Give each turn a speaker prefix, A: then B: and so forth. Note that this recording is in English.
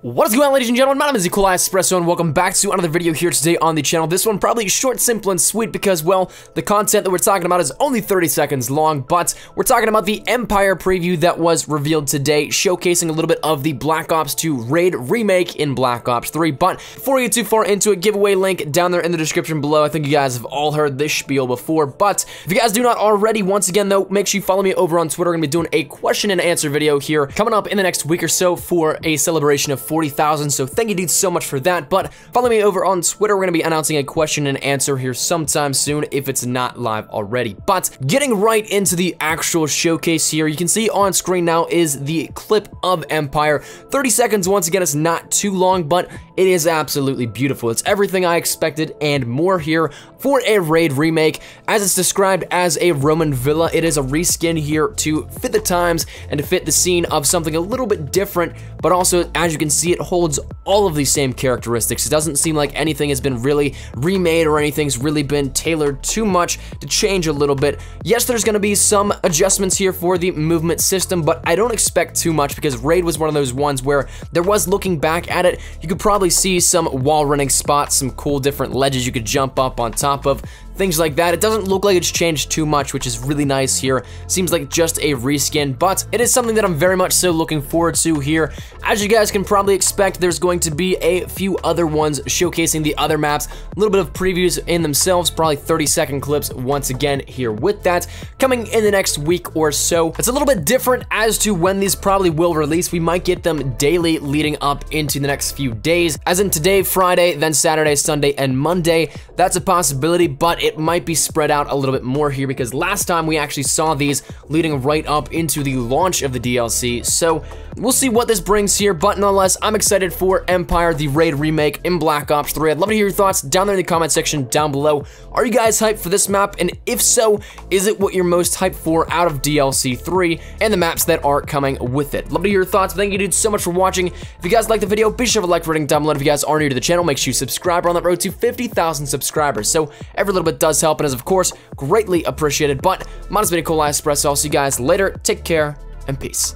A: What is going on ladies and gentlemen, my name is eColi Espresso and welcome back to another video here today on the channel. This one probably short, simple, and sweet because, well, the content that we're talking about is only 30 seconds long, but we're talking about the Empire preview that was revealed today, showcasing a little bit of the Black Ops 2 Raid remake in Black Ops 3, but before we get too far into it, giveaway link down there in the description below. I think you guys have all heard this spiel before, but if you guys do not already, once again though, make sure you follow me over on Twitter. We're gonna be doing a question and answer video here coming up in the next week or so for a celebration of 40,000. So thank you dudes so much for that. But follow me over on Twitter. We're going to be announcing a question and answer here sometime soon if it's not live already. But getting right into the actual showcase here, you can see on screen now is the clip of Empire. 30 seconds, once again, it's not too long, but it is absolutely beautiful. It's everything I expected and more here for a Raid remake. As it's described as a Roman villa, it is a reskin here to fit the times and to fit the scene of something a little bit different, but also, as you can see, it holds all of these same characteristics. It doesn't seem like anything has been really remade or anything's really been tailored too much to change a little bit. Yes, there's gonna be some adjustments here for the movement system, but I don't expect too much because Raid was one of those ones where there was looking back at it, you could probably see some wall running spots, some cool different ledges you could jump up on top of, things like that. It doesn't look like it's changed too much, which is really nice here. Seems like just a reskin, but it is something that I'm very much so looking forward to here. As you guys can probably expect, there's going to be a few other ones showcasing the other maps, a little bit of previews in themselves, probably 30 second clips once again here with that. Coming in the next week or so. It's a little bit different as to when these probably will release. We might get them daily leading up into the next few days, as in today, Friday, then Saturday, Sunday, and Monday. That's a possibility, but it might be spread out a little bit more here because last time we actually saw these leading right up into the launch of the DLC. So we'll see what this brings here, but nonetheless, I'm excited for Empire, the Raid remake in Black Ops 3. I'd love to hear your thoughts down there in the comment section down below. Are you guys hyped for this map? And if so, is it what you're most hyped for out of DLC 3 and the maps that are coming with it? Love to hear your thoughts. Thank you dudes so much for watching. If you guys liked the video, be sure to like rating down below. If you guys are new to the channel, make sure you subscribe. We're on that road to 50,000 subscribers. So every little bit does help and is of course greatly appreciated. But mine has been eColi Espresso. I'll see you guys later. Take care and peace.